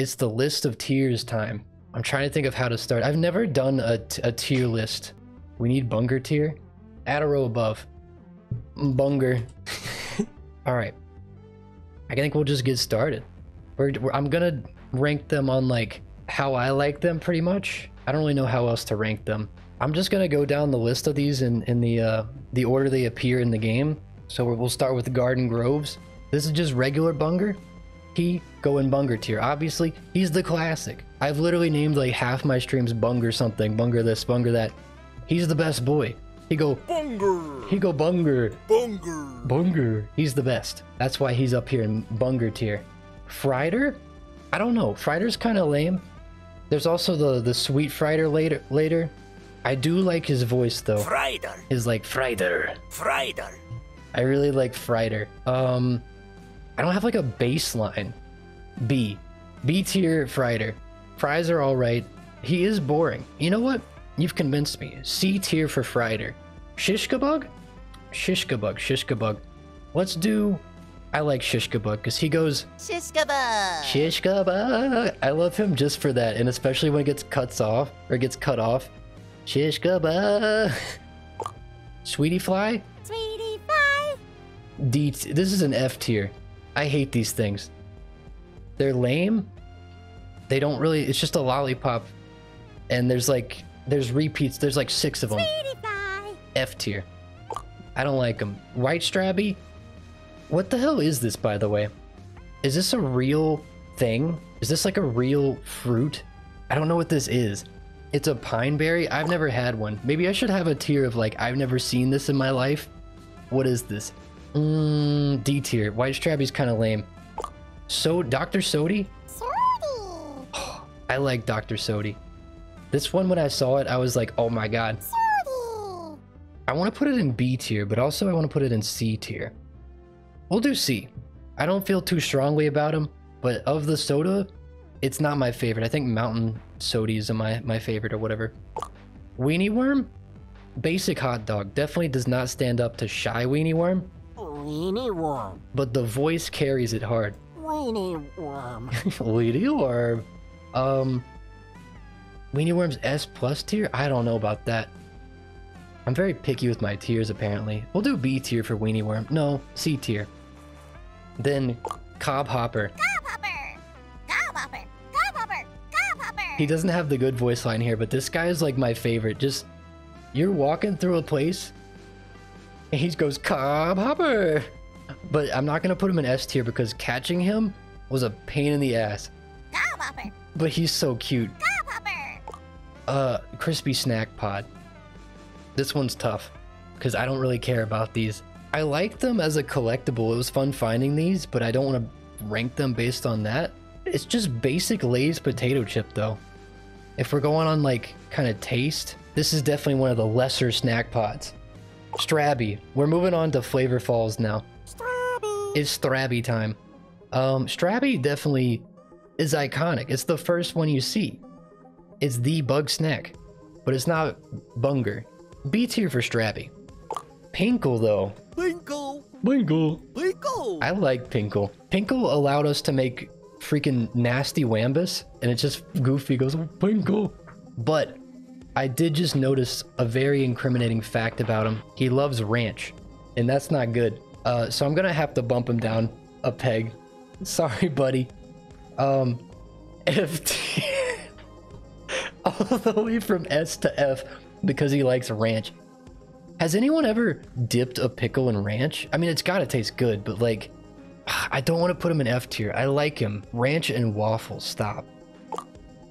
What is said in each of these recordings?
It's the list of tiers time. I'm trying to think of how to start. I've never done a, tier list. We need Bunger tier. Add a row above. Bunger. All right. I think we'll just get started. We're, we're, I'm gonna rank them on like how I like them pretty much. I don't really know how else to rank them. I'm just gonna go down the list of these in, in the uh, the order they appear in the game. So we'll start with Garden Groves. This is just regular Bunger. He go in Bunger tier. Obviously, he's the classic. I've literally named like half my streams Bunger something, Bunger this, Bunger that. He's the best boy. He go Bunger! he go Bunger. Bunger! Bunger. He's the best. That's why he's up here in Bunger tier. Fryder? I don't know. Fryder's kind of lame. There's also the the sweet Fryder later later. I do like his voice though. Fryder! His like Fryder. Fryder! I really like Fryder. Um I don't have like a baseline. B. B tier Fryder. Fries are alright. He is boring. You know what? You've convinced me. C tier for Fryder. Shishkabug? Shishkabug, Shishkabug. Let's do I like Shishkabug because he goes Shishkaba. Shishkabug. I love him just for that, and especially when it gets cuts off or gets cut off. Shishkabug. Sweetie Fly. Sweetie pie. D. This is an F tier. I hate these things. They're lame. They don't really. It's just a lollipop, and there's like there's repeats. There's like six of them. Sweetie pie. F tier. I don't like them. White Strabby? What the hell is this, by the way? Is this a real thing? Is this like a real fruit? I don't know what this is. It's a pine berry? I've never had one. Maybe I should have a tier of like, I've never seen this in my life. What is this? Mmm, D tier. White Strabby's kind of lame. So, Dr. Sodi? Sody. I like Dr. Sodi. This one, when I saw it, I was like, oh my god. Sody. I want to put it in B tier, but also I want to put it in C tier. We'll do C. I don't feel too strongly about him, but of the soda, it's not my favorite. I think Mountain Sodies are my, my favorite or whatever. Weenie Worm? Basic hot dog. Definitely does not stand up to Shy Weenie Worm, Weenie worm. but the voice carries it hard. Weenie worm. Weenie Worm. Um, Weenie Worm's S plus tier? I don't know about that. I'm very picky with my tiers, apparently. We'll do B tier for Weenie Worm. No, C tier. Then Cob Hopper. Gobhopper. Gobhopper. Gobhopper. Gobhopper. He doesn't have the good voice line here, but this guy is like my favorite. Just, you're walking through a place, and he goes, Cob Hopper! But I'm not gonna put him in S tier because catching him was a pain in the ass. Gobhopper. But he's so cute. Gobhopper. Uh, crispy snack pod. This one's tough because I don't really care about these. I like them as a collectible. It was fun finding these, but I don't want to rank them based on that. It's just basic Lay's potato chip though. If we're going on like kind of taste, this is definitely one of the lesser snack pods. Strabby. We're moving on to Flavor Falls now. Strabby. It's Strabby time. Um, Strabby definitely is iconic. It's the first one you see. It's the bug snack, but it's not Bunger. B tier for Strabby. Pinkle though. Pinkle! Pinkle. Pinkle! I like Pinkle. Pinkle allowed us to make freaking nasty Wambus, and it's just goofy goes Pinkle. But I did just notice a very incriminating fact about him. He loves ranch, and that's not good. Uh, so I'm gonna have to bump him down a peg. Sorry, buddy. Um, F all the way from S to F because he likes ranch. Has anyone ever dipped a pickle in ranch? I mean, it's gotta taste good, but like, I don't want to put him in F tier. I like him. Ranch and waffles. Stop.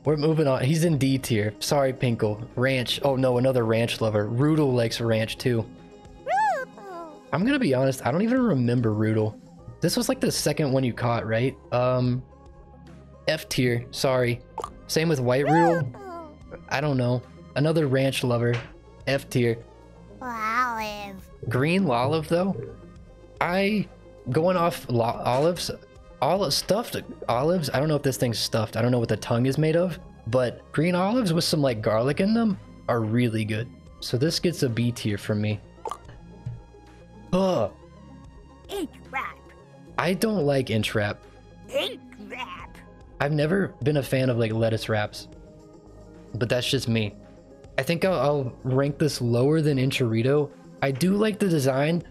We're moving on. He's in D tier. Sorry, Pinkle. Ranch. Oh no, another ranch lover. Rudel likes ranch too. Rudel. I'm gonna be honest. I don't even remember Rudel. This was like the second one you caught, right? Um, F tier. Sorry. Same with White Rudel. I don't know. Another ranch lover. F tier. Olive. Green olive though, I going off olives, all stuffed olives. I don't know if this thing's stuffed. I don't know what the tongue is made of, but green olives with some like garlic in them are really good. So this gets a B tier from me. Ugh, Ink wrap. I don't like Inchwrap. Ink wrap. I've never been a fan of like lettuce wraps, but that's just me. I think I'll, I'll rank this lower than Enchilito. I do like the design,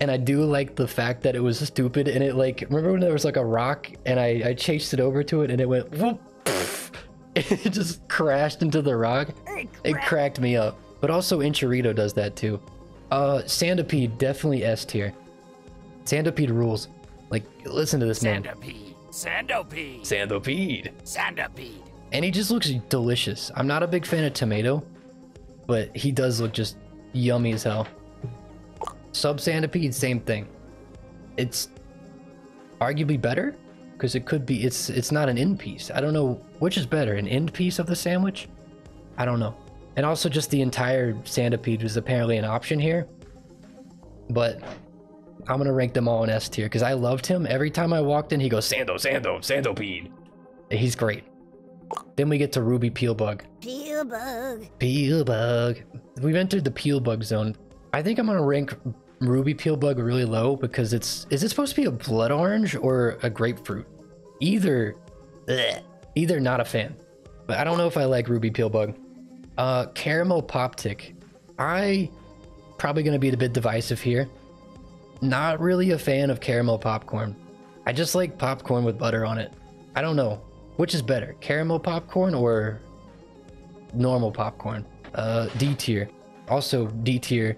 and I do like the fact that it was stupid and it like remember when there was like a rock and I, I chased it over to it and it went whoop, it just crashed into the rock. It cracked me up. But also Enchilito does that too. Uh Sandipede definitely S tier. Sandipede rules. Like listen to this man. Sandipede. Sandopede. Sandipede. Sandipede. And he just looks delicious. I'm not a big fan of tomato, but he does look just yummy as hell. Sub Sandipede, same thing. It's arguably better because it could be. It's it's not an end piece. I don't know which is better, an end piece of the sandwich. I don't know. And also, just the entire Sandipede was apparently an option here. But I'm gonna rank them all in S tier because I loved him. Every time I walked in, he goes Sando, Sando, Sandopede. He's great. Then we get to Ruby Peelbug. Peel bug. Peelbug. We've entered the Peelbug zone. I think I'm gonna rank Ruby peel bug really low because it's is it supposed to be a blood orange or a grapefruit? Either, ugh, either not a fan. But I don't know if I like Ruby peel bug. Uh, Caramel Pop Tick. I probably gonna be a bit divisive here. Not really a fan of caramel popcorn. I just like popcorn with butter on it. I don't know which is better, caramel popcorn or normal popcorn. Uh, D tier. Also D tier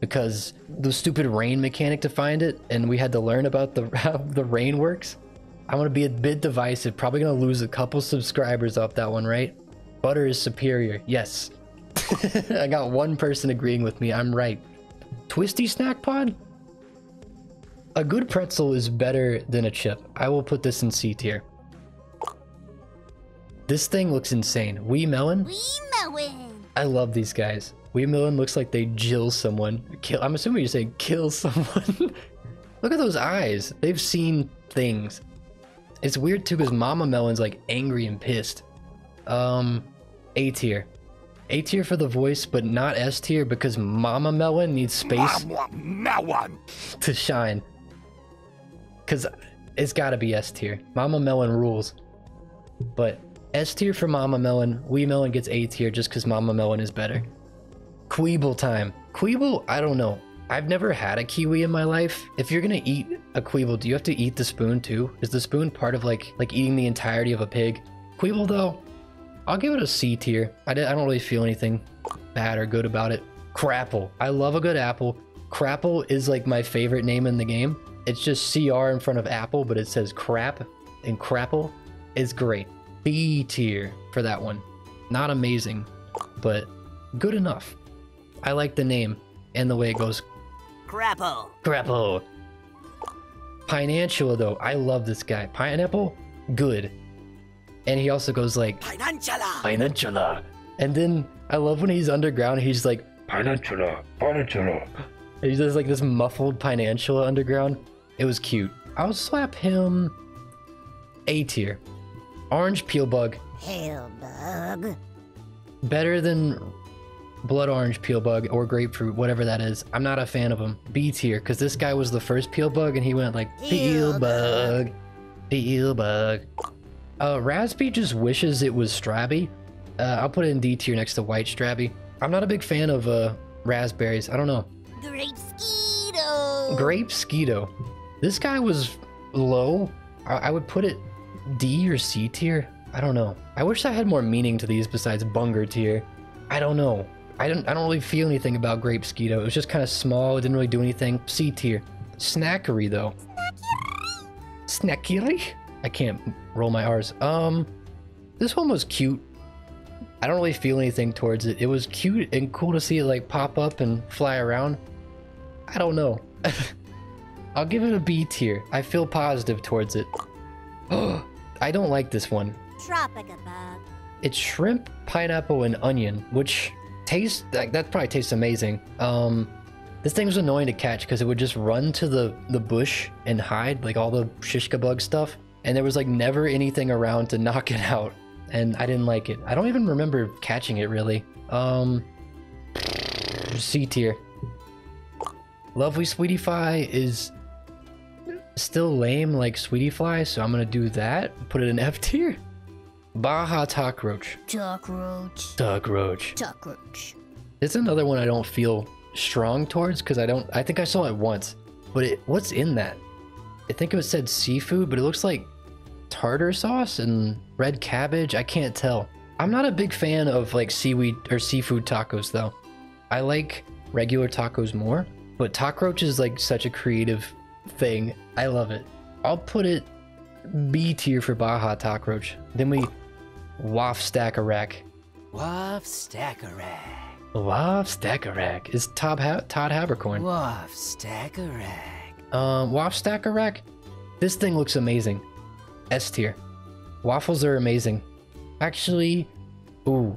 because the stupid rain mechanic to find it, and we had to learn about the how the rain works. I'm gonna be a bit divisive. Probably gonna lose a couple subscribers off that one, right? Butter is superior. Yes. I got one person agreeing with me. I'm right. Twisty snack pod. A good pretzel is better than a chip. I will put this in C tier. This thing looks insane. Wee melon. Wee melon. I love these guys. Wee Melon looks like they jill someone. Kill. I'm assuming you're saying kill someone. Look at those eyes. They've seen things. It's weird too because Mama Melon's like angry and pissed. Um, A tier. A tier for the voice, but not S tier because Mama Melon needs space Mama Melon. to shine. Cause it's gotta be S tier. Mama Melon rules. But S tier for Mama Melon. Wee Melon gets A tier just because Mama Melon is better. Kweeble time. Kweeble, I don't know. I've never had a kiwi in my life. If you're gonna eat a Kweeble, do you have to eat the spoon too? Is the spoon part of like like eating the entirety of a pig? Kweeble though, I'll give it a C tier. I, I don't really feel anything bad or good about it. Crapple. I love a good apple. Crapple is like my favorite name in the game. It's just CR in front of apple, but it says crap, and crapple is great. B tier for that one. Not amazing, but good enough. I like the name and the way it goes. Crapple. Crapple. Pineantula though, I love this guy. Pineapple, good. And he also goes like Pinantula. Pineantula. And then I love when he's underground, he's like Pineantula, Pineantula. He does like this muffled Pineantula underground. It was cute. I'll slap him A tier. Orange peel bug, Peel bug. better than blood orange peel bug or grapefruit, whatever that is. I'm not a fan of them. B tier, because this guy was the first peel bug and he went like peel bug, peel bug. Uh, Raspy just wishes it was Strabby. Uh, I'll put it in D tier next to White Strabby. I'm not a big fan of uh, raspberries. I don't know. Grape skeeto. Grape Skeeto. This guy was low. I, I would put it D or C tier. I don't know. I wish I had more meaning to these besides Bunger tier. I don't know. I don't. I don't really feel anything about Grape Skeeto. It was just kind of small. It didn't really do anything. C tier. Snackery though. Snackery. Snackery. I can't roll my R's. Um, this one was cute. I don't really feel anything towards it. It was cute and cool to see it like pop up and fly around. I don't know. I'll give it a B tier. I feel positive towards it. I don't like this one. It's shrimp, pineapple, and onion, which tastes like that probably tastes amazing. Um, this thing was annoying to catch because it would just run to the the bush and hide, like all the shishka bug stuff, and there was like never anything around to knock it out, and I didn't like it. I don't even remember catching it really. Um, C tier. Lovely Sweetie Fly is still lame like Sweetie Fly, so I'm gonna do that. Put it in F tier. Baja Talk Roach. Cockroach. Talk Roach. Cockroach. It's another one I don't feel strong towards because I don't. I think I saw it once, but it, what's in that? I think it was said seafood, but it looks like tartar sauce and red cabbage. I can't tell. I'm not a big fan of like seaweed or seafood tacos though. I like regular tacos more, but cockroach is like such a creative thing. I love it. I'll put it B tier for Baja Cockroach. Then we waff stack a rack. Waff Stackerack. Waff stack a rack is Todd, ha- Todd Habercorn. Waff Stackerack. Um, Waff Stacker Rack. This thing looks amazing. S tier. Waffles are amazing. Actually, ooh,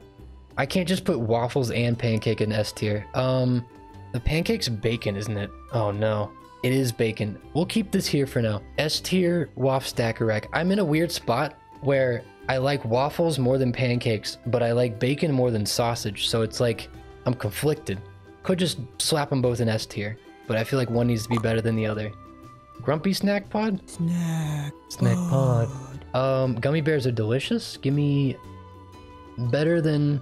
I can't just put waffles and pancake in S tier. Um, the pancake's bacon, isn't it? Oh no, it is bacon. We'll keep this here for now. S tier Waff Stacker Rack. I'm in a weird spot where I like waffles more than pancakes, but I like bacon more than sausage. So it's like I'm conflicted. Could just slap them both in S tier, but I feel like one needs to be better than the other. Grumpy Snack Pod? Snack. Snack Pod. Um, gummy bears are delicious. Give me better than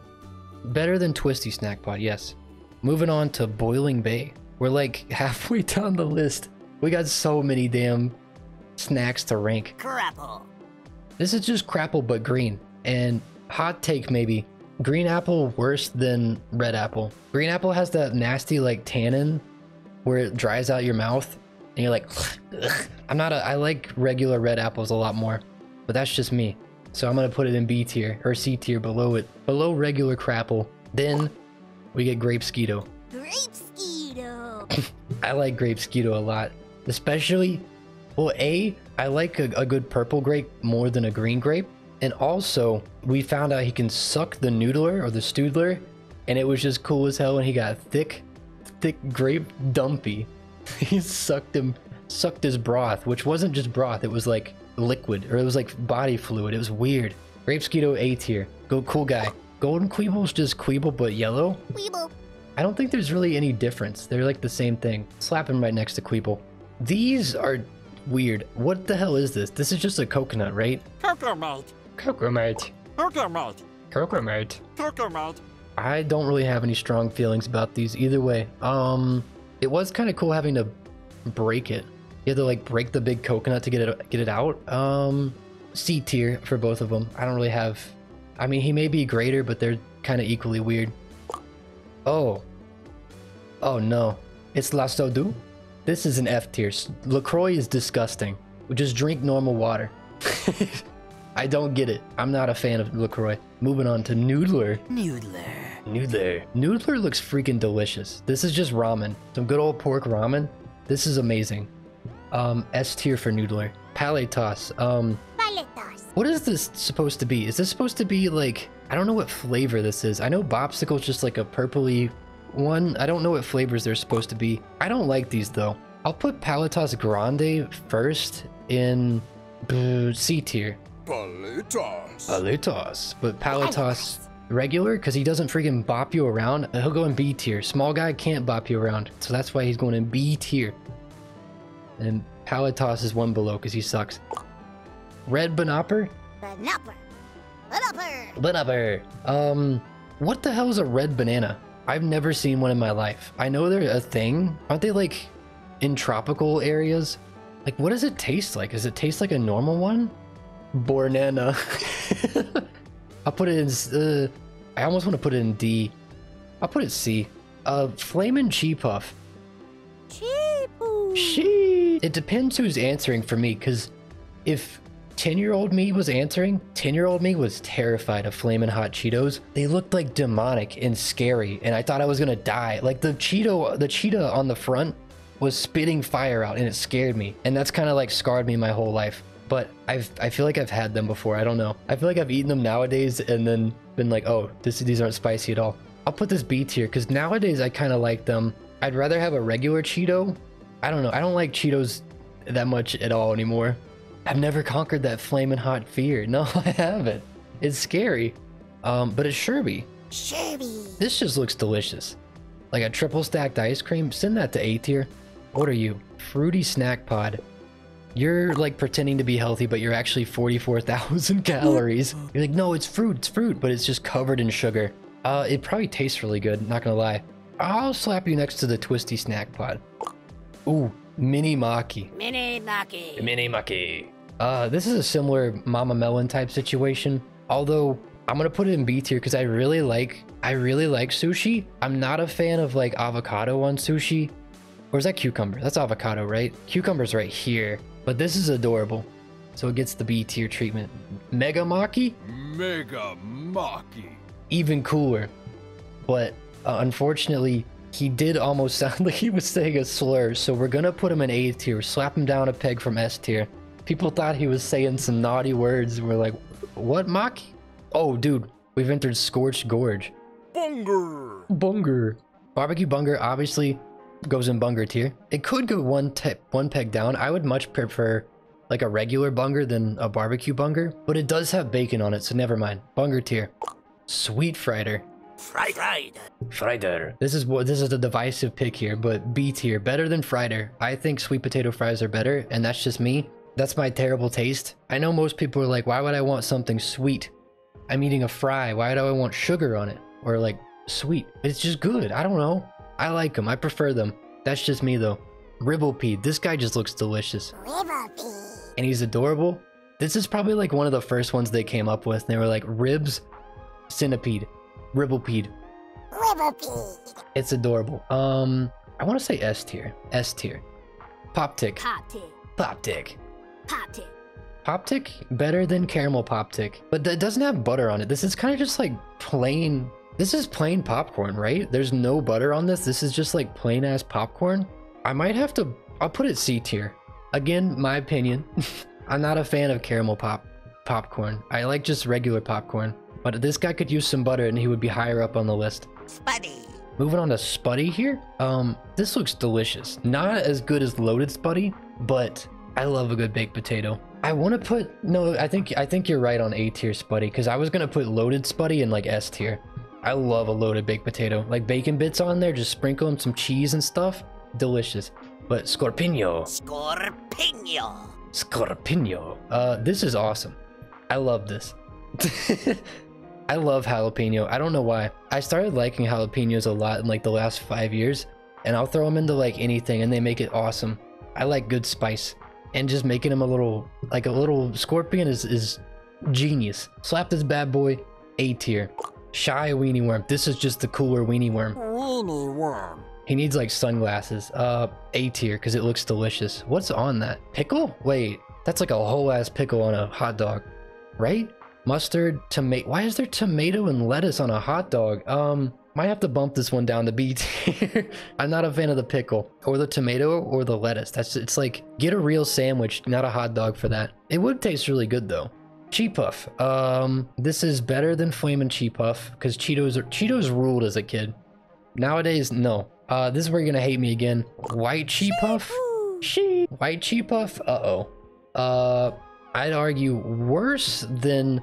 better than Twisty Snack Pod. Yes. Moving on to Boiling Bay. We're like halfway down the list. We got so many damn snacks to rank. Crapple. This is just crapple but green. And hot take maybe. Green apple worse than red apple. Green apple has that nasty like tannin where it dries out your mouth and you're like "Ugh." I'm not a I like regular red apples a lot more. But that's just me. So I'm gonna put it in B tier or C tier below it. Below regular crapple. Then we get grape skeeto. Grape skeeto. I like grape skeeto a lot. Especially, well, A, I like a, a good purple grape more than a green grape. And also, we found out he can suck the noodler or the stoodler. And it was just cool as hell when he got thick, thick grape dumpy. he sucked him, sucked his broth, which wasn't just broth, it was like liquid or it was like body fluid. It was weird. Grape skeeto A tier. Go cool guy. Golden Kweeble's just Kweeble but yellow. Weeble. I don't think there's really any difference. They're like the same thing. Slap him right next to Kweeble. These are weird. What the hell is this? This is just a coconut, right? Coconut. Coconut. Coconut. Coconut. Coconut. I don't really have any strong feelings about these either way. Um, it was kind of cool having to break it. You had to like break the big coconut to get it get it out. Um, C tier for both of them. I don't really have. I mean, he may be greater, but they're kind of equally weird. Oh. Oh no, it's La Sodu. This is an F tier. Lacroix is disgusting. Just drink normal water. I don't get it. I'm not a fan of Lacroix. Moving on to Noodler. Noodler. Noodler. Noodler looks freaking delicious. This is just ramen. Some good old pork ramen. This is amazing. Um, S tier for Noodler. Paletas. Um, Paletas. what is this supposed to be? Is this supposed to be like I don't know what flavor this is. I know Bopsicle's just like a purpley one. I don't know what flavors they're supposed to be. I don't like these though. I'll put Paletas Grande first in uh, C tier. Paletas. Paletas. But Paletas regular because he doesn't freaking bop you around. Uh, He'll go in B tier. Small guy can't bop you around. So that's why he's going in B tier. And Paletas is one below because he sucks. Red Banopper? Banopper. Banopper. Banopper. Um, what the hell is a red banana? I've never seen one in my life. I know they're a thing. Aren't they like in tropical areas? Like, what does it taste like? Does it taste like a normal one? Bornana. I'll put it in. Uh, I almost want to put it in D. I'll put it C. Uh, Flamin' Chi Puff. Cheepoo. She. It depends who's answering for me, because if 10 year old me was answering, 10 year old me was terrified of flaming Hot Cheetos. They looked like demonic and scary, and I thought I was gonna die. Like the Cheeto, the cheetah on the front was spitting fire out, and it scared me. And that's kind of like scarred me my whole life. But I've, I feel like I've had them before. I don't know. I feel like I've eaten them nowadays and then been like, oh, this, these aren't spicy at all. I'll put this B tier because nowadays I kind of like them. I'd rather have a regular Cheeto. I don't know. I don't like Cheetos that much at all anymore. I've never conquered that flaming hot fear. No, I haven't. It's scary. Um, but it's Sherby. Sherby. This just looks delicious. Like a triple stacked ice cream. Send that to A tier. What are you? Fruity snack pod. You're like pretending to be healthy, but you're actually 44,000 calories. You're like, no, it's fruit, it's fruit, but it's just covered in sugar. Uh, it probably tastes really good, not gonna lie. I'll slap you next to the twisty snack pod. Ooh, mini maki. Mini Maki. Mini maki. Uh, this is a similar Mama Melon type situation. Although I'm gonna put it in B tier because I really like I really like sushi. I'm not a fan of like avocado on sushi. Or is that cucumber? That's avocado, right? Cucumber's right here. But this is adorable. So it gets the B tier treatment. Mega Maki? Mega Maki. Even cooler. But uh, unfortunately, he did almost sound like he was saying a slur. So we're gonna put him in A tier, slap him down a peg from S tier. People thought he was saying some naughty words. We're like, what Maki? Oh, dude, we've entered Scorched Gorge. Bunger. Bunger. Barbecue Bunger obviously goes in Bunger tier. It could go one te- one peg down. I would much prefer like a regular Bunger than a barbecue Bunger, but it does have bacon on it, so never mind. Bunger tier. Sweet Fryder. Fried. Fried. Fryder. This is what this is a divisive pick here, but B tier, better than Fryder. I think sweet potato fries are better, and that's just me. That's my terrible taste. I know most people are like, why would I want something sweet? I'm eating a fry. Why do I want sugar on it? Or like sweet? It's just good. I don't know. I like them. I prefer them. That's just me though. Ribblepede. This guy just looks delicious. Ribblepede. And he's adorable. This is probably like one of the first ones they came up with. They were like ribs, centipede, ribblepede. Ribblepede. It's adorable. Um, I want to say S tier. S tier. Pop tick. Pop tick. Pop tick. Pop tick. Pop tick better than caramel pop tick, but that doesn't have butter on it. This is kind of just like plain. This is plain popcorn, right? There's no butter on this. This is just like plain ass popcorn. I might have to. I'll put it C tier. Again, my opinion. I'm not a fan of caramel pop popcorn. I like just regular popcorn. But this guy could use some butter and he would be higher up on the list. Spuddy. Moving on to Spuddy here. Um, this looks delicious. Not as good as loaded Spuddy, but I love a good baked potato. I want to put no. I think I think you're right on A tier Spuddy because I was gonna put loaded Spuddy in like S tier. I love a loaded baked potato, like bacon bits on there. Just sprinkle them some cheese and stuff. Delicious. But Scorpino, Scorpino. Scorpino. Uh, this is awesome. I love this. I love jalapeno. I don't know why. I started liking jalapenos a lot in like the last five years, and I'll throw them into like anything, and they make it awesome. I like good spice, and just making him a little like a little scorpion is is genius. Slap this bad boy A tier. Shy weenie worm. This is just the cooler weenie worm. Weenie worm. He needs like sunglasses. Uh, A tier because it looks delicious. What's on that? Pickle? Wait, that's like a whole ass pickle on a hot dog, right? Mustard, tomato. Why is there tomato and lettuce on a hot dog? Um, might have to bump this one down to B tier. I'm not a fan of the pickle or the tomato or the lettuce. That's it's like get a real sandwich, not a hot dog for that. It would taste really good though. Cheat Puff. Um, this is better than Flamin' Cheat Puff because Cheetos are Cheetos ruled as a kid. Nowadays, no. Uh, this is where you're gonna hate me again. White Cheat Puff. She White Cheat Puff. Uh oh. Uh, I'd argue worse than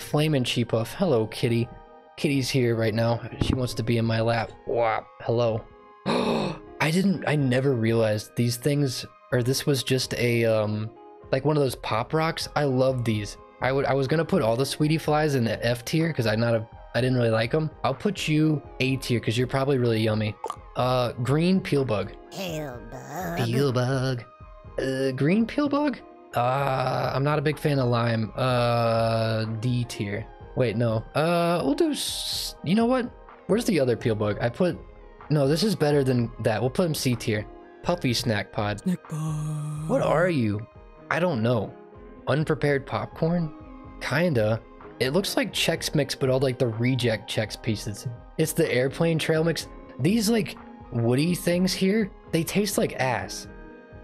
Flamin' Cheat Puff. Hello, Kitty. Kitty's here right now. She wants to be in my lap. Wow. Hello. I didn't. I never realized these things, or this was just a um, like one of those pop rocks. I love these. I would. I was gonna put all the sweetie flies in the F tier because I'm not a. I didn't really like them. I'll put you A tier because you're probably really yummy. Uh, green peel bug. Peel bug. Peel bug. Uh, green peel bug? Uh, I'm not a big fan of lime. Uh, D tier. Wait, no. Uh, we'll do. S- you know what? Where's the other peel bug? I put. No, this is better than that. We'll put him C tier. Puffy snack pod. What are you? I don't know. Unprepared popcorn? Kinda. It looks like Chex Mix, but all like the reject Chex pieces. It's the airplane trail mix. These like woody things here, they taste like ass.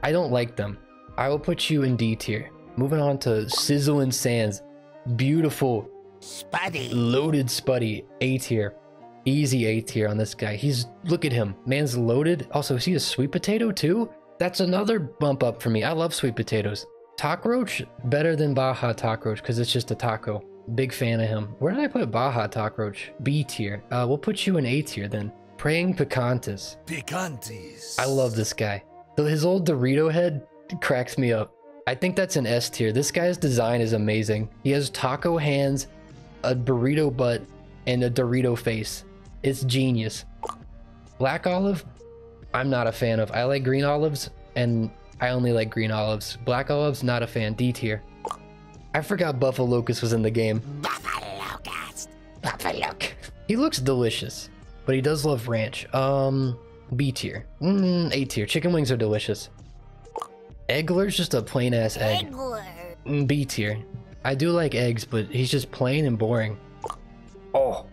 I don't like them. I will put you in D tier. Moving on to Sizzlin' Sands. Beautiful, Spuddy. loaded Spuddy. A tier. Easy A tier on this guy. He's, look at him. Man's loaded. Also, is he a sweet potato too? That's another bump up for me. I love sweet potatoes. Cockroach, better than Baja Cockroach because it's just a taco. Big fan of him. Where did I put Baja Cockroach? B tier. Uh, we'll put you in A tier then. Praying Picantis. Picantes. I love this guy. Though his old Dorito head cracks me up. I think that's an S tier. This guy's design is amazing. He has taco hands, a burrito butt, and a Dorito face. It's genius. Black olive, I'm not a fan of. I like green olives, and I only like green olives. Black olives, not a fan. D tier. I forgot Buffalocust was in the game. Buffalocust. Buffaloc. He looks delicious, but he does love ranch. Um, B tier. Mm, A tier. Chicken wings are delicious. Eggler's just a plain ass egg. Eggler. Mm, B tier. I do like eggs, but he's just plain and boring. Oh,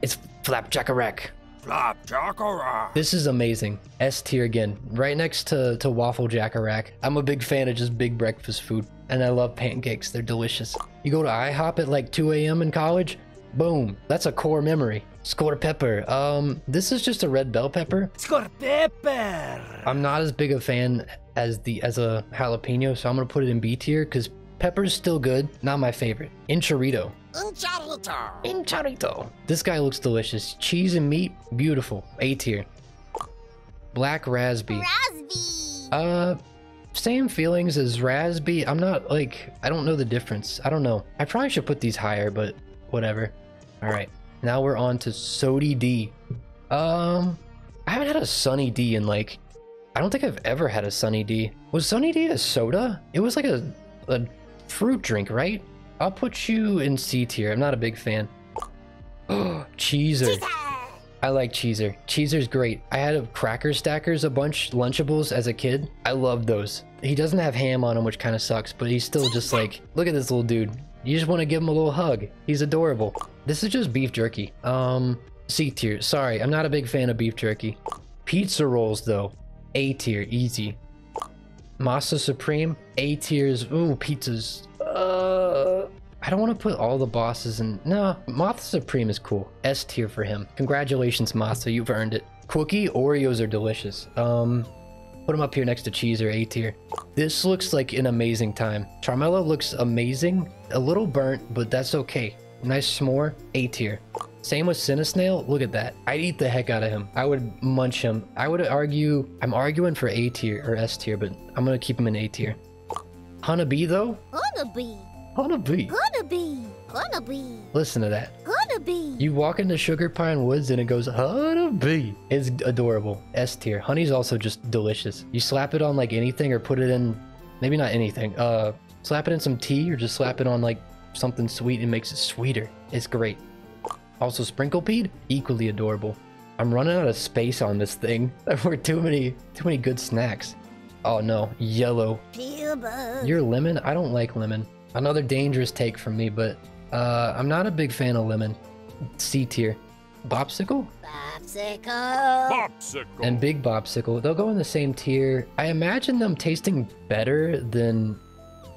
it's Flapjackarek. Flapjackaroo. This is amazing. S tier again, right next to, to Waffle Jackarack. I'm a big fan of just big breakfast food, and I love pancakes. They're delicious. You go to IHOP at like 2 a.m. in college, boom, that's a core memory. Score pepper. Um, this is just a red bell pepper. Score pepper. I'm not as big a fan as the as a jalapeno, so I'm gonna put it in B tier because pepper's still good. Not my favorite. Enchilito. Incharito. Enchilito. This guy looks delicious. Cheese and meat, beautiful. A tier. Black raspberry. Rasby. Uh, same feelings as raspberry. I'm not like I don't know the difference. I don't know. I probably should put these higher, but whatever. All right, now we're on to Sody D. Um, I haven't had a Sunny D in like I don't think I've ever had a Sunny D. Was Sunny D a soda? It was like a a fruit drink, right? I'll put you in C tier. I'm not a big fan. Cheeser. I like Cheezer. Cheezer's great. I had a Cracker Stackers a bunch, Lunchables as a kid. I love those. He doesn't have ham on him, which kind of sucks, but he's still just like, look at this little dude. You just want to give him a little hug. He's adorable. This is just beef jerky. Um, C tier. Sorry, I'm not a big fan of beef jerky. Pizza rolls though. A tier, easy. Masa Supreme, A tiers. Ooh, pizzas. Uh, I don't want to put all the bosses in. No, Moth Supreme is cool. S tier for him. Congratulations, Masa, you've earned it. Cookie Oreos are delicious. Um, put them up here next to cheese or A tier. This looks like an amazing time. Charmelo looks amazing. A little burnt, but that's okay. Nice s'more, A tier. Same with Cinnasnail. Look at that. I'd eat the heck out of him. I would munch him. I would argue. I'm arguing for A tier or S tier, but I'm gonna keep him in A tier. Honeybee though. Honeybee. Honeybee. Honeybee. Honeybee. Listen to that. Honeybee. You walk into Sugarpine Woods and it goes honeybee. It's adorable. S tier. Honey's also just delicious. You slap it on like anything or put it in, maybe not anything. Uh, slap it in some tea or just slap it on like something sweet and makes it sweeter. It's great. Also, Sprinklepede, equally adorable. I'm running out of space on this thing. There were too many, too many good snacks. Oh no, yellow. Peel. You're lemon? I don't like lemon. Another dangerous take from me, but uh, I'm not a big fan of lemon. C tier. Bopsicle Popsicle. Popsicle. and Big Bopsicle, they'll go in the same tier. I imagine them tasting better than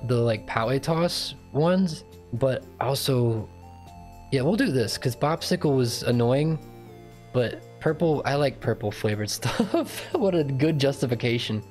the like Power Toss ones, but also, yeah, we'll do this because Bopsicle was annoying, but purple, I like purple flavored stuff. what a good justification.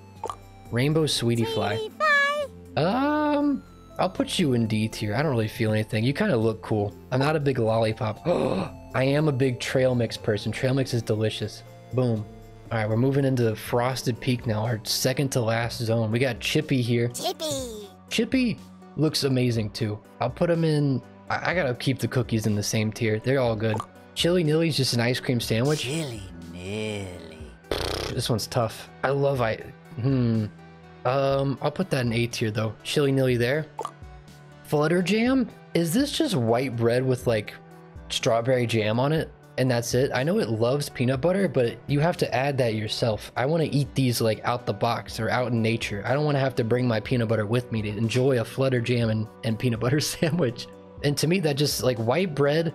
Rainbow Sweetie Fly. Sweetie Fly. Um, I'll put you in D tier. I don't really feel anything. You kind of look cool. I'm not a big lollipop. I am a big trail mix person. Trail mix is delicious. Boom. All right, we're moving into Frosted Peak now, our second to last zone. We got Chippy here. Chippy. Chippy looks amazing too. I'll put him in. I, I gotta keep the cookies in the same tier. They're all good. Chili Nilly's just an ice cream sandwich. Chili nilly. This one's tough. I love I. Hmm. Um, I'll put that in A tier though. Chili nilly there. Flutter jam? Is this just white bread with like strawberry jam on it? And that's it? I know it loves peanut butter, but you have to add that yourself. I want to eat these like out the box or out in nature. I don't want to have to bring my peanut butter with me to enjoy a flutter jam and, and peanut butter sandwich. And to me, that just like white bread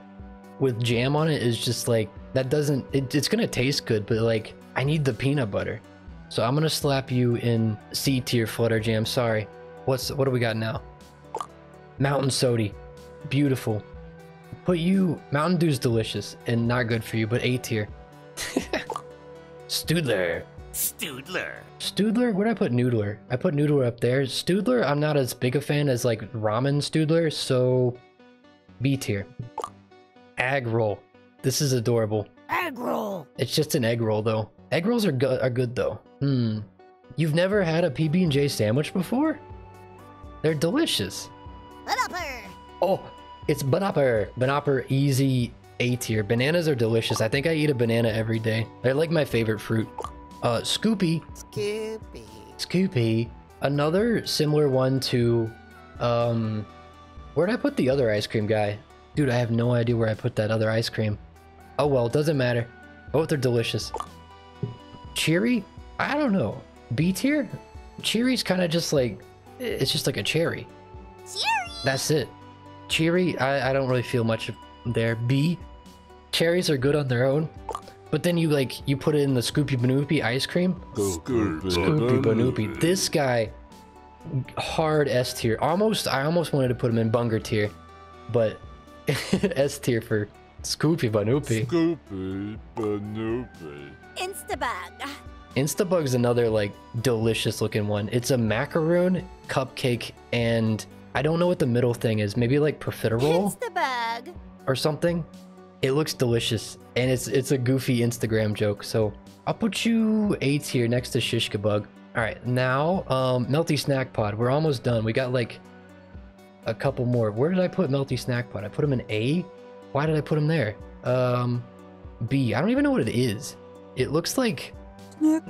with jam on it is just like that doesn't it, it's gonna taste good but like i need the peanut butter so i'm gonna slap you in c tier flutter jam sorry what's what do we got now mountain sody beautiful put you mountain dew's delicious and not good for you but a tier Stoodler. Stoodler. Stoodler? Where'd I put Noodler? I put Noodler up there. Stoodler, I'm not as big a fan as like ramen Stoodler, so B tier. Egg roll. This is adorable. Egg roll. It's just an egg roll though. Egg rolls are good are good though. Hmm. You've never had a PB&J sandwich before? They're delicious. Banopper. Oh, it's Banopper. Banopper easy A tier. Bananas are delicious. I think I eat a banana every day. They're like my favorite fruit. Uh, Scoopy. Scoopy. Scoopy. Another similar one to, um, where'd I put the other ice cream guy? Dude, I have no idea where I put that other ice cream. Oh well, doesn't matter. Both are delicious. Cheery? I don't know. B tier? Cheery's kind of just like, it's just like a cherry. Cheery. That's it. Cheery, I, I don't really feel much there. B, cherries are good on their own, but then you like you put it in the Scoopy Banoopy ice cream. Scoopy Banoopy. This guy, hard S tier. Almost, I almost wanted to put him in Bunger tier, but S tier for Scoopy Banoopy. Scoopy Banoopy. Instabug. Instabug's another like delicious looking one. It's a macaroon, cupcake, and I don't know what the middle thing is. Maybe like profiterole Instabug. or something. It looks delicious, and it's it's a goofy Instagram joke. So I'll put you A tier next to Shishka Bug. All right, now um, Melty Snack Pod. We're almost done. We got like a couple more. Where did I put Melty Snack Pod? I put him in A. Why did I put him there? Um, B. I don't even know what it is. It looks like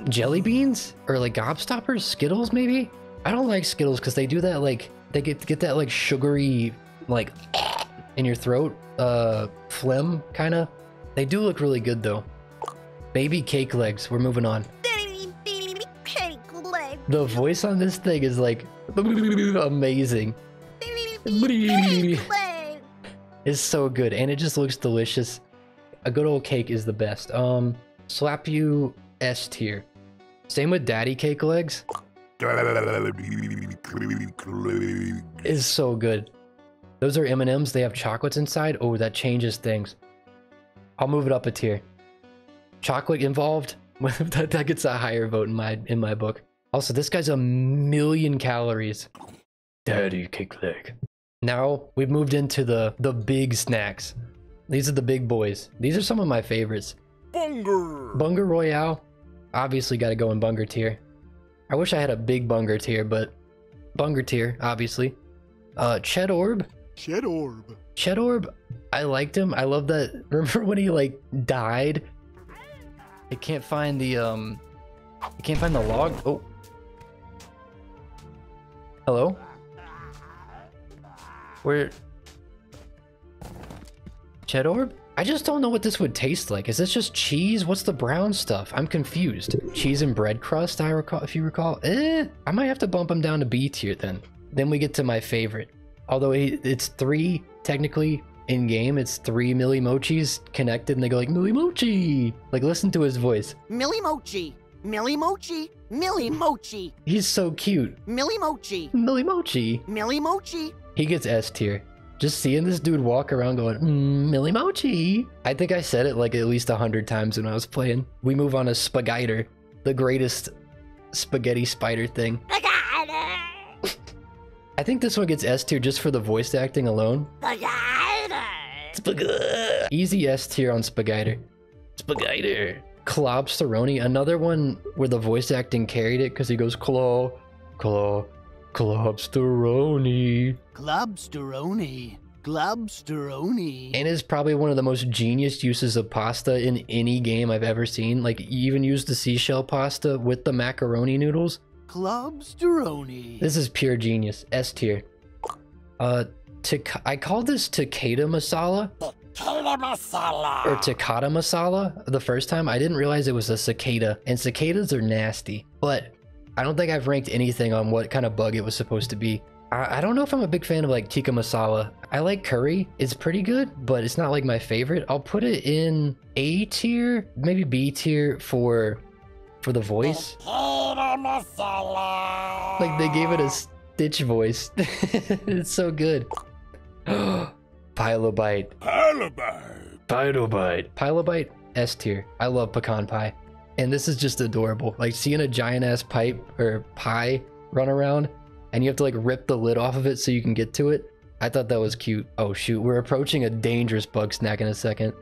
jelly beans or like gobstoppers, Skittles maybe. I don't like Skittles because they do that like they get get that like sugary like in your throat, uh, phlegm kind of. They do look really good though. Baby cake legs. We're moving on. The voice on this thing is like amazing. It's so good and it just looks delicious. A good old cake is the best. Um, slap you S tier. Same with daddy cake legs. Is so good. Those are M&Ms. They have chocolates inside. Oh, that changes things. I'll move it up a tier. Chocolate involved. that, that gets a higher vote in my in my book. Also, this guy's a million calories. Daddy kick leg. Now we've moved into the the big snacks. These are the big boys. These are some of my favorites. Bunger. Bunger Royale, obviously got to go in Bunger tier. I wish I had a big Bunger tier, but Bunger tier, obviously. Uh, Ched Orb, Shed orb. Ched Orb, I liked him. I love that. Remember when he like died? I can't find the um, I can't find the log. Oh, hello. Where? Ched Orb? I just don't know what this would taste like. Is this just cheese? What's the brown stuff? I'm confused. Cheese and bread crust, I recall, if you recall. Eh, I might have to bump him down to B tier then. Then we get to my favorite. Although it's three, technically, in game, it's three Millie Mochis connected and they go like, Millie Mochi! Like, listen to his voice. Millie Mochi. Millie Mochi. Millie Mochi. He's so cute. Millie Mochi. Millie Mochi. Millie Mochi. He gets S tier. Just seeing this dude walk around going, mm, Millie Mochi. I think I said it like at least a hundred times when I was playing. We move on to Spagiter, the greatest spaghetti spider thing. I think this one gets S tier just for the voice acting alone. Spag- Easy S tier on Spagiter. Spagiter. Clobsteroni, another one where the voice acting carried it because he goes claw, claw, Clobsteroni. Globsteroni. Clobsteroni. And is probably one of the most genius uses of pasta in any game I've ever seen. Like, you even use the seashell pasta with the macaroni noodles. Clobsteroni. This is pure genius. S tier. Uh, tic- I called this Takeda masala or Takata masala the first time. I didn't realize it was a cicada, and cicadas are nasty. But I don't think I've ranked anything on what kind of bug it was supposed to be. I, I don't know if I'm a big fan of like tikka masala. I like curry. It's pretty good, but it's not like my favorite. I'll put it in A tier, maybe B tier for for the voice. Like they gave it a Stitch voice. it's so good. Pilobite. Halibut. Pilobite. Pilobite S tier. I love pecan pie. And this is just adorable. Like seeing a giant ass pipe or pie run around and you have to like rip the lid off of it so you can get to it. I thought that was cute. Oh shoot, we're approaching a dangerous bug snack in a second.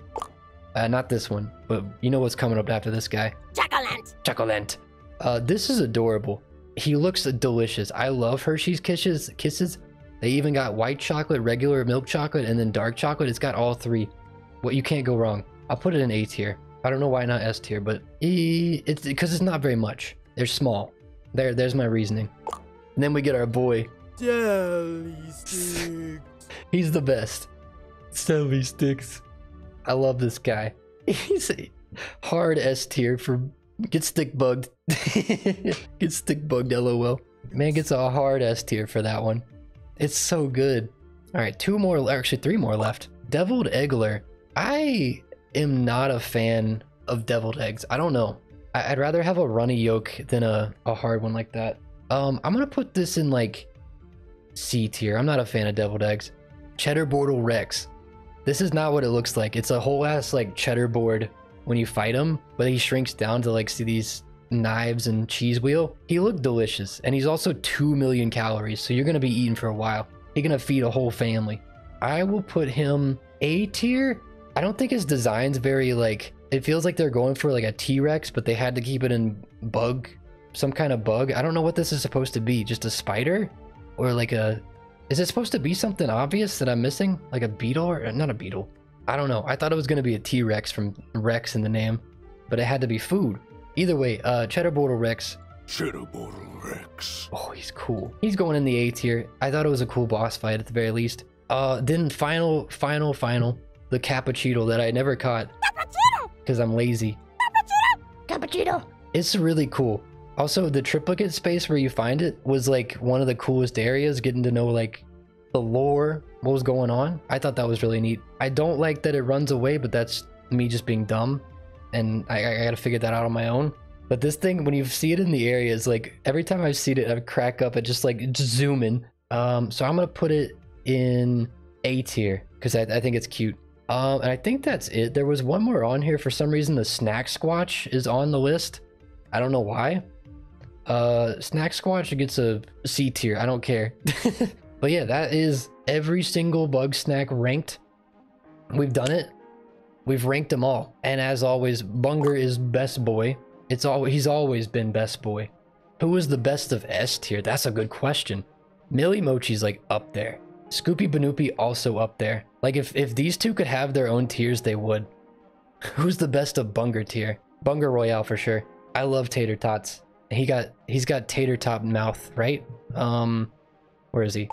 Uh, not this one, but you know what's coming up after this guy. Chocolate. Chocolate. Uh, this is adorable. he looks delicious. I love Hershey's Kisses. Kisses. They even got white chocolate, regular milk chocolate, and then dark chocolate. It's got all three. What you can't go wrong. I'll put it in A tier. I don't know why not S tier, but E, it's because it's not very much. They're small. There, there's my reasoning. And then we get our boy. Jelly stick. He's the best. Selfie sticks. I love this guy. He's a hard S tier for get stick bugged. get stick bugged, lol. Man gets a hard S tier for that one. It's so good. All right, two more, actually three more left. Deviled Eggler. I am not a fan of deviled eggs. I don't know. I- I'd rather have a runny yolk than a, a hard one like that. Um, I'm gonna put this in like C tier. I'm not a fan of deviled eggs. Cheddar Bortle Rex. This is not what it looks like. It's a whole ass like cheddar board when you fight him, but he shrinks down to like see these knives and cheese wheel. He looked delicious, and he's also 2 million calories, so you're gonna be eating for a while. He's gonna feed a whole family. I will put him A tier. I don't think his design's very like it feels like they're going for like a T-Rex, but they had to keep it in bug, some kind of bug. I don't know what this is supposed to be. Just a spider? Or like a is it supposed to be something obvious that I'm missing? Like a beetle or uh, not a beetle? I don't know. I thought it was gonna be a T-Rex from Rex in the name, but it had to be food. Either way, uh Cheddar Bortle Rex. Cheddar Bottle Rex. Oh, he's cool. He's going in the A tier. I thought it was a cool boss fight at the very least. Uh then final, final, final, the Cappuccino that I never caught because I'm lazy. Cappuccino. It's really cool. Also, the triplicate space where you find it was like one of the coolest areas, getting to know like the lore, what was going on. I thought that was really neat. I don't like that it runs away, but that's me just being dumb. And I, I gotta figure that out on my own. But this thing, when you see it in the areas, like every time I've seen it, I crack up at just like just zoom in. Um, so I'm gonna put it in A tier because I, I think it's cute. Um, and I think that's it. There was one more on here for some reason. The snack squatch is on the list. I don't know why. Uh, snack squatch gets a C tier. I don't care. but yeah, that is every single Bugsnak ranked. We've done it. We've ranked them all. And as always, Bunger is best boy. It's all he's always been best boy. Who is the best of S tier? That's a good question. Millie Mochi's like up there. Scoopy Banoopy also up there. Like if if these two could have their own tiers, they would. Who's the best of Bunger tier? Bunger Royale for sure. I love tater tots. He got he's got tater tot mouth, right? Um where is he?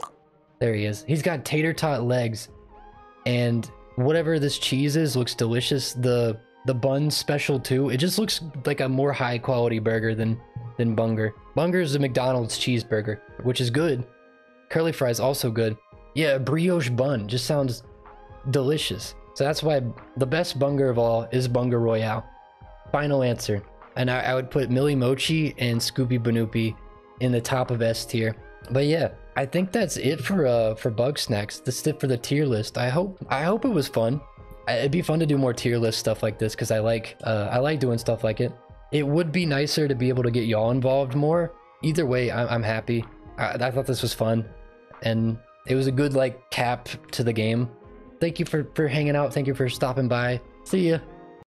There he is. He's got tater tot legs. And whatever this cheese is looks delicious. The the bun special too. It just looks like a more high quality burger than than Bunger. Bunger is a McDonald's cheeseburger, which is good. Curly fries also good. Yeah, brioche bun just sounds delicious. So that's why the best Bunger of all is Bunger Royale. Final answer. And I, I would put Millie Mochi and Scoopy Banoopy in the top of S tier. But yeah, I think that's it for uh for Bugsnax. That's it for the tier list. I hope I hope it was fun. It'd be fun to do more tier list stuff like this because I like uh, I like doing stuff like it. It would be nicer to be able to get y'all involved more. Either way, I'm, I'm happy. I, I thought this was fun, and it was a good like cap to the game. Thank you for for hanging out. Thank you for stopping by. See ya.